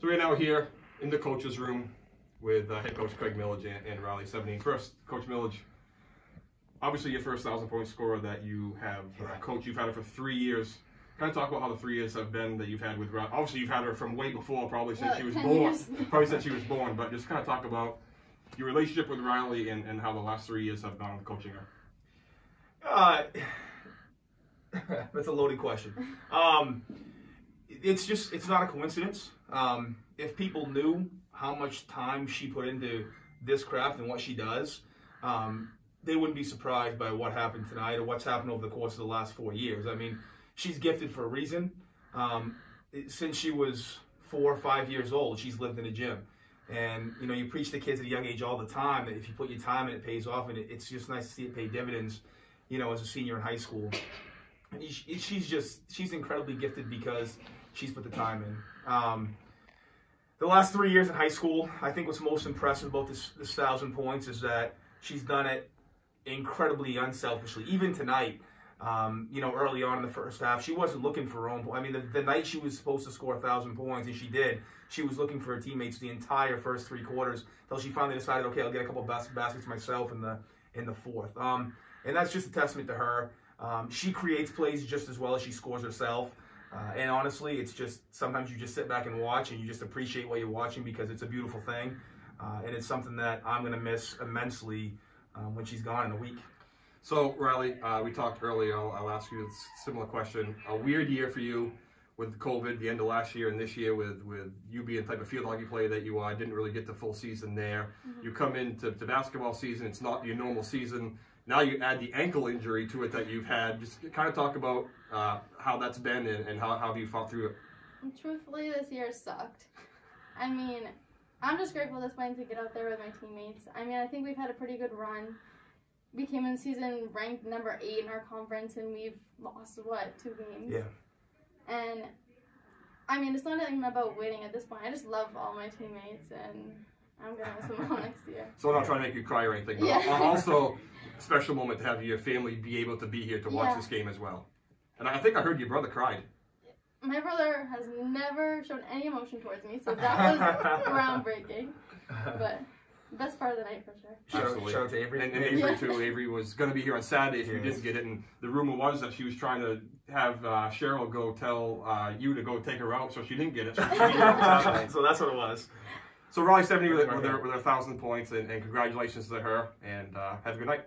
So we're now here in the coach's room with uh, head coach Craig Milledge and, and Rylee Sevigny. First, Coach Milledge, obviously your first thousand point scorer that you have uh, coached. You've had her for three years. Kind of talk about how the three years have been that you've had with Rylee. Obviously, you've had her from way before, probably since Yeah, she was born. probably since she was born. But just kind of talk about your relationship with Rylee and, and how the last three years have gone coaching her. Uh, that's a loaded question. Um, it's just it's not a coincidence. Um, if people knew how much time she put into this craft and what she does, um, they wouldn't be surprised by what happened tonight or what's happened over the course of the last four years. I mean, she's gifted for a reason. Um, since she was four or five years old, she's lived in a gym. And you know, you preach to kids at a young age all the time that if you put your time in, it pays off, and it, it's just nice to see it pay dividends. You know, as a senior in high school, she's just she's incredibly gifted because she's put the time in. Um, the last three years in high school, I think what's most impressive about this this thousand points is that she's done it incredibly unselfishly. Even tonight, um, you know, early on in the first half, she wasn't looking for her own. I mean, the, the night she was supposed to score a thousand points, and she did, she was looking for her teammates the entire first three quarters until she finally decided, okay, I'll get a couple bas- baskets myself in the in the fourth. Um, and that's just a testament to her. Um, she creates plays just as well as she scores herself. Uh, and honestly, it's just sometimes you just sit back and watch and you just appreciate what you're watching because it's a beautiful thing. Uh, and it's something that I'm going to miss immensely um, when she's gone in a week. So, Rylee, uh, we talked earlier. I'll, I'll ask you a similar question. A weird year for you with COVID, the end of last year and this year with, with you being the type of field hockey player that you are. Didn't really get the full season there. You come into to basketball season, it's not your normal season. Now you add the ankle injury to it that you've had. Just kind of talk about uh, how that's been and, and how, how have you fought through it. Truthfully, this year sucked. I mean, I'm just grateful this point to get out there with my teammates. I mean, I think we've had a pretty good run. We came in season ranked number eight in our conference, and we've lost what two games. Yeah. And I mean, it's not even about winning at this point. I just love all my teammates, and I'm gonna miss them all next year. So I'm not trying to make you cry or anything, but Yeah. al- also a special moment to have your family be able to be here to watch Yeah. this game as well. And I think I heard your brother cried. My brother has never shown any emotion towards me, so that was groundbreaking. But best part of the night for sure. Shout Absolutely. shout out to Avery. And, and Avery Yeah. too. Avery was going to be here on Saturday if you didn't get it. And the rumor was that she was trying to have uh, Cheryl go tell uh, you to go take her out, so she didn't get it. So, she it so that's what it was. so Rylee Sevigny with, with, her, with her thousand points, and, and congratulations to her. And uh, have a good night.